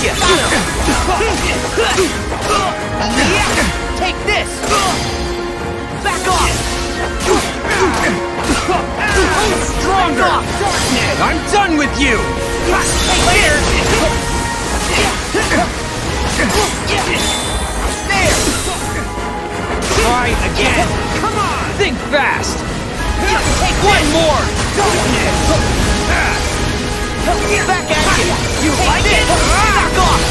Take this! Back off! I'm Stronger! I'm done with you! Later! There! Try again! Come on! Think fast! Take One more! Back at you! You like it? Back off!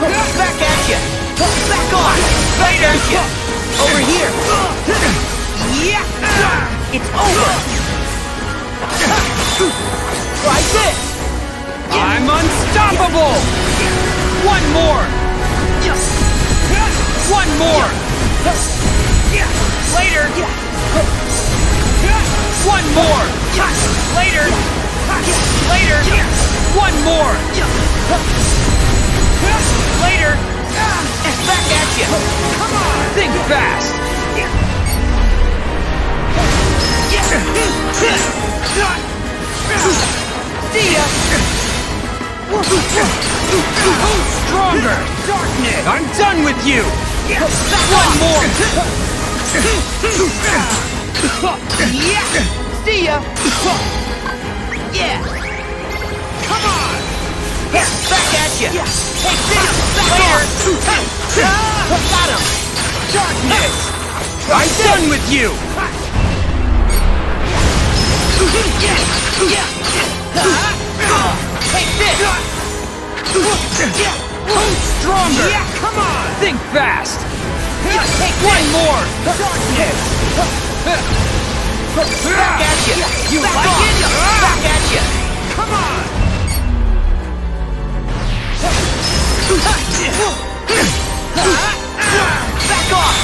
Back at you! Back off! Back at you! Over here! Yeah! It's over! Try this! I'm unstoppable! One more! One more! Later! One more! Later! Later! One more! Later! Back at you! Come on! Think fast! See ya! Stronger! Darkness! I'm done with you! One more! See ya! Yeah! Come on! Back at ya! Take this! Later! Got him! Darkness! I'm done with you! Take this! Stronger! Yeah, come on! Think fast! Take One this! more! Darkness! Back at you! You Back like it? Come on! Back off!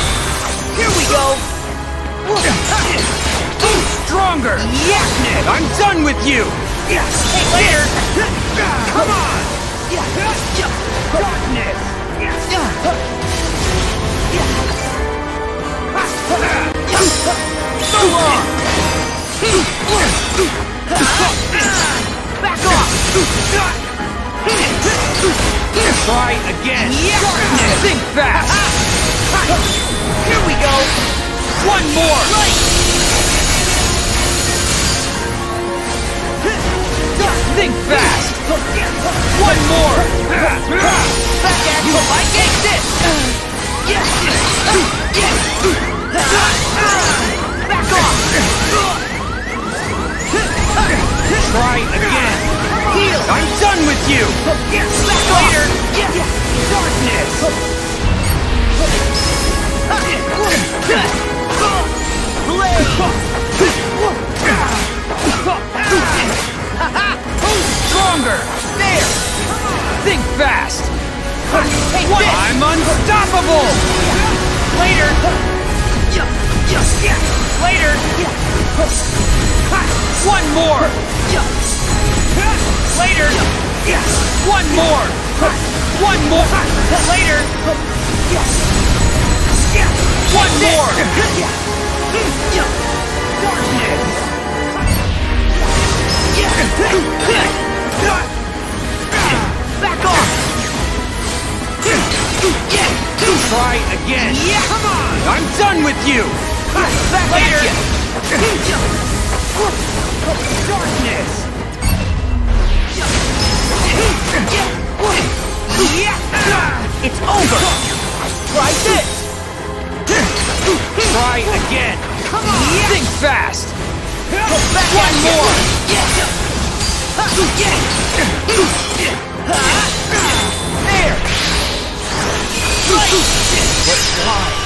Here we go! Stronger! Yeah! I'm done with you! Hey, later! Come on! Try again! Yeah! Think fast! Here we go! One more! Think fast! One more! You! Back later! Darkness! Blade! Stronger! There! Think fast! Take this! I'm unstoppable! Later! Later! One more! Later! One more! One more! Later! Yes! One more! Back off! Try again! Yeah, come on! I'm done with you! Back Later. Darkness! Try again! Come on! Think fast! Back One more! There! But why?